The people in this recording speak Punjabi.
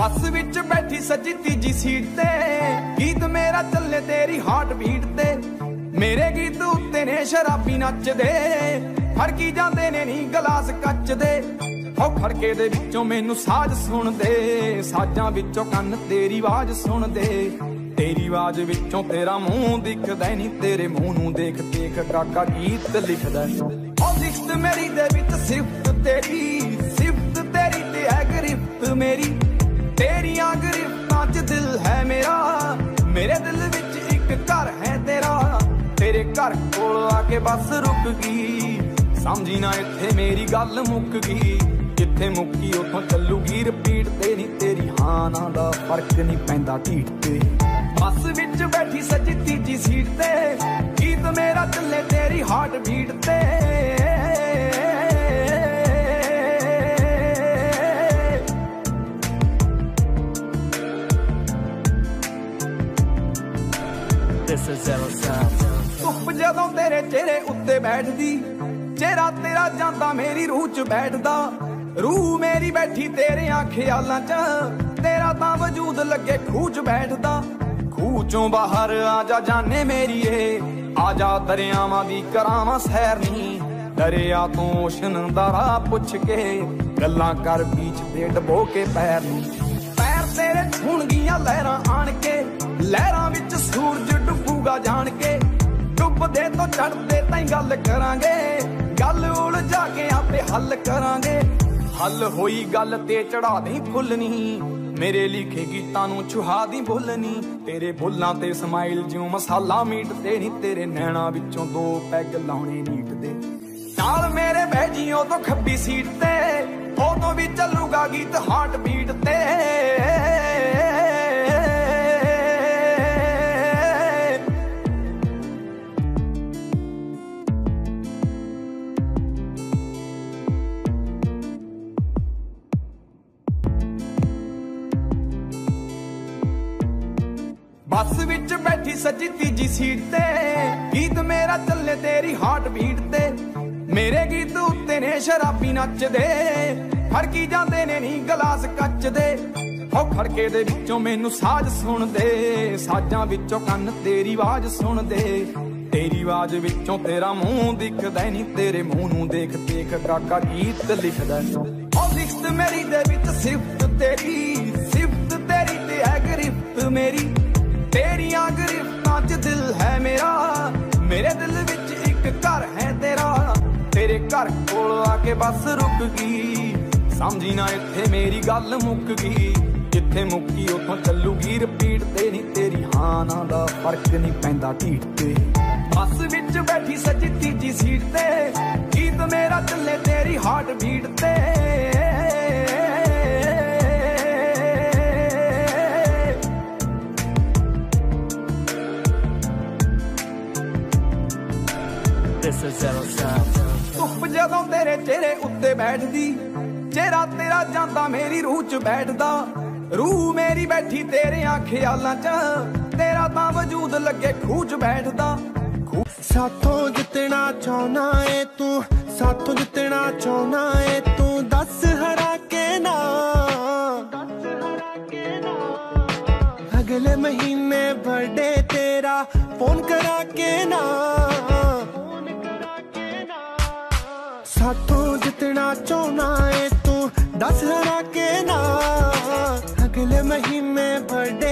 ਬੱਸ ਵਿੱਚ ਬੈਠੀ ਸੱਜੀ ਤੀਜੀ ਸੀਟ ਤੇ। ਗੀਤ ਮੇਰਾ ਚੱਲੇ ਤੇਰੀ ਹਾਰਟ ਬੀਟ ਤੇ। ਮੇਰੇ ਗੀਤ ਉੱਤੇ ਨੇ ਸ਼ਰਾਬੀ ਨੱਚਦੇ। ਫੜਕੀ ਜਾਂਦੇ ਨੇ ਨੀ ਗਲਾਸ ਕੱਚ ਦੇ ਹੋ ਖੜਕੇ ਦੇ ਵਿੱਚੋਂ ਮੈਨੂੰ ਸਾਜ਼ ਸੁਣਦੇ। ਸਾਜ਼ਾਂ ਵਿੱਚੋਂ ਕੰਨ ਤੇਰੀ ਆਵਾਜ਼ ਸੁਣਦੇ। ਤੇਰੀ ਆਵਾਜ਼ ਵਿੱਚੋਂ ਤੇਰਾ ਮੂੰਹ ਦਿਖਦਾ ਨਹੀਂ ਤੇਰੇ ਮੂੰਹ ਨੂੰ ਦੇਖ ਦੇਖ ਕਾਕਾ ਗੀਤ ਲਿਖਦਾ। ਉਹ ਲਿਖਤ ਮੇਰੀ ਦੇ ਵਿੱਚ ਸਿਫਤ ਤੇਰੀ। ਸਿਫਤ ਤੇਰੀ ਤੇ ਹੈ ਗ੍ਰਿਫਤ ਮੇਰੀ। ਘਰ ਹੈ ਤੇਰਾ, ਤੇਰੇ ਘਰ ਕੋਲ ਆ ਕੇ ਬੱਸ ਰੁਕ ਗਈ। ਸਮਝੀ ਨਾ ਇੱਥੇ ਮੇਰੀ ਗੱਲ ਮੁੱਕ ਗਈ। ਜਿੱਥੇ ਮੁੱਕੀ ਉੱਥੋਂ ਚੱਲੂਗੀ ਰਿਪੀਟ ਤੇ ਨਹੀਂ ਤੇਰੀ ਹਾਂ ਨਾ ਦਾ ਫ਼ਰਕ ਨਹੀਂ ਪੈਂਦਾ ਢੀਠ ਤੇ। ਬੱਸ ਵਿੱਚ ਬੈਠੀ ਸੱਜੀ ਤੀਜੀ ਸੀਟ ਤੇ, ਗੀਤ ਮੇਰਾ ਚੱਲੇ ਤੇਰੀ ਹਾਰਟ ਬੀਟ ਧੁੱਪ ਜਦੋਂ ਤੇਰੇ ਚਿਹਰੇ ਉੱਤੇ ਬੈਠਦੀ, ਚਿਹਰਾ ਤੇਰਾ ਜਾਂਦਾ, ਮੇਰੀ ਰੂਹ 'ਚ ਬੈਠਦਾ। ਰੂਹ ਮੇਰੀ ਬੈਠੀ ਤੇਰਿਆਂ ਖਿਆਲਾਂ 'ਚ, ਤੇਰਾ ਤਾਂ ਵਜੂਦ ਲੱਗੇ ਖੂਹ 'ਚ ਬੈਠਦਾ। ਖੂਹ 'ਚੋਂ ਬਾਹਰ ਆ ਜਾ, ਜਾਨੇ ਮੇਰੀਏ ਆ ਜਾ ਦਰਿਆਵਾਂ ਦੀ ਕਰਾਵਾਂ ਸੈਰ ਨਹੀਂ ਦਰਿਆ ਤੋਂ ਓਸ਼ਨ ਦਾ ਰਾਹ ਪੁੱਛ ਕੇ, ਗੱਲਾਂ ਕਰ ਬੀਚ ਤੇ ਡਬੋ ਕੇ ਪੈਰ ਨਹੀਂ ਪੈਰ ਤੇਰੇ ਛੂਣਗੀਆਂ ਲਹਿਰਾਂ ਆਣ ਕੇ, ਲਹਿਰਾਂ ਵਿੱਚ ਸੂਰਜ ਡੁੱਬ ਡੁੱਬੂਗਾ ਜਾਣ ਕੇ। ਡੁੱਬਦੇ ਤੋਂ ਚੜਦੇ ਤਾਈਂ ਗੱਲ ਕਰਾਂਗੇ। ਗੱਲ ਉਲਝਾ ਕੇ ਆਪੇ ਹੱਲ ਕਰਾਂਗੇ। ਹੱਲ ਹੋਈ ਗੱਲ ਤੇ ਚੜਾ ਦੇ ਫੁੱਲ ਮੇਰੇ ਲਿਖੇ ਗੀਤਾਂ ਨੂੰ ਛੁਹਾ ਦੀ ਭੁੱਲ ਤੇਰੇ ਬੁੱਲਾਂ ਤੇ ਸਮਾਈਲ ਜਿਉਂ ਮਸਾਲਾ ਮੀਟ ਤੇ ਨਹੀਂ ਤੇਰੇ ਨੈਣਾ ਵਿੱਚੋਂ ਦੋ ਪੈਗ ਲਾਉਣੇ ਨੀਟ ਦੇ ਨਾਲ ਮੇਰੇ ਬਹਿ ਉਦੋਂ ਖੱਬੀ ਸੀਟ ਤੇ ਉਦੋਂ ਵੀ ਚੱਲੂਗਾ ਗੀਤ ਹਾਰਟ ਬੱਸ ਵਿੱਚ ਬੈਠੀ ਸੱਜੀ ਤੀਜੀ ਸੀਟ ਤੇ। ਗੀਤ ਮੇਰਾ ਚੱਲੇ ਤੇਰੀ ਹਾਰਟ ਬੀਟ ਤੇ। ਮੇਰੇ ਗੀਤ ਉੱਤੇ ਨੇ ਸ਼ਰਾਬੀ ਨੱਚਦੇ। ਫੜਕੀ ਜਾਂਦੇ ਨੇ ਨੀ ਗਲਾਸ ਕੱਚ ਦੇ ਹੋ ਖੜਕੇ ਦੇ ਵਿੱਚੋਂ ਮੈਨੂੰ ਸਾਜ਼ ਸੁਣਦੇ। ਸਾਜ਼ਾਂ ਵਿੱਚੋਂ ਕੰਨ ਤੇਰੀ ਆਵਾਜ਼ ਸੁਣਦੇ। ਤੇਰੀ ਆਵਾਜ਼ ਵਿੱਚੋਂ ਤੇਰਾ ਮੂੰਹ ਦਿਖਦਾ ਨਹੀਂ ਤੇਰੇ ਮੂੰਹ ਨੂੰ ਦੇਖ ਦੇਖ ਕਾਕਾ ਗੀਤ ਲਿਖਦਾ। ਉਹ ਲਿਖਤ ਮੇਰੀ ਦੇ ਵਿੱਚ ਸਿਫਤ ਤੇਰੀ। ਸਿਫਤ ਤੇਰੀ ਤੇ ਹੈ ਗ੍ਰਿਫਤ ਮੇਰੀ। ਕੇ ਬੱਸ ਰੁਕ ਗਈ। ਸਮਝੀ ਨਾ ਇੱਥੇ ਮੇਰੀ ਗੱਲ ਮੁੱਕ ਗਈ। ਜਿੱਥੇ ਮੁੱਕੀ ਉੱਥੋਂ ਚੱਲੂਗੀ ਰਿਪੀਟ ਤੇ ਨਹੀਂ ਤੇਰੀ ਹਾਂ ਨਾ ਦਾ ਫ਼ਰਕ ਨਹੀਂ ਪੈਂਦਾ ਢੀਠ ਤੇ। ਬੱਸ ਵਿੱਚ ਬੈਠੀ ਸੱਜੀ ਤੀਜੀ ਸੀਟ ਤੇ। ਗੀਤ ਮੇਰਾ ਚੱਲੇ ਤੇਰੀ ਹਾਰਟ ਬੀਟ ਤੇ। This is Zero Sound. ਧੁੱਪ ਜਦੋਂ ਤੇਰੇ ਚਿਹਰੇ ਉੱਤੇ ਬੈਠਦੀ, ਚਿਹਰਾ ਤੇਰਾ ਜਾਂਦਾ, ਮੇਰੀ ਰੂਹ 'ਚ ਬੈਠਦਾ। ਰੂਹ ਮੇਰੀ ਬੈਠੀ ਤੇਰਿਆਂ ਖਿਆਲਾਂ 'ਚ, ਤੇਰਾ ਤਾਂ ਵਜੂਦ ਲੱਗੇ ਖੂਹ ਬੈਠਦਾ। ਖੂਹ ਸਾਥੋਂ ਜਿੱਤਣਾ ਚਾਹਨਾ ਏ ਤੂੰ, ਸਾਥੋਂ ਜਿੱਤਣਾ ਚਾਹਨਾ ਏ ਤੂੰ, ਦੱਸ ਹਰਾ ਕੇ ਨਾ। ਅਗਲੇ ਮਹੀਨੇ ਬਰਥਡੇ ਤੇਰਾ, ਫੋਨ ਕਰਾ ਕੇ ਨਾ। ਸਾਥੋਂ ਜਿੱਤਣਾ ਚਾਹਨਾ ਏ ਤੂੰ। ਦੱਸ ਹਰਾ ਕੇ ਨਾ। ਅਗਲੇ ਮਹੀਨੇ ਬਰਥਡੇ